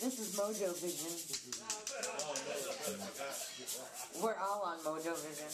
This is Mojo Vision. We're all on Mojo Vision.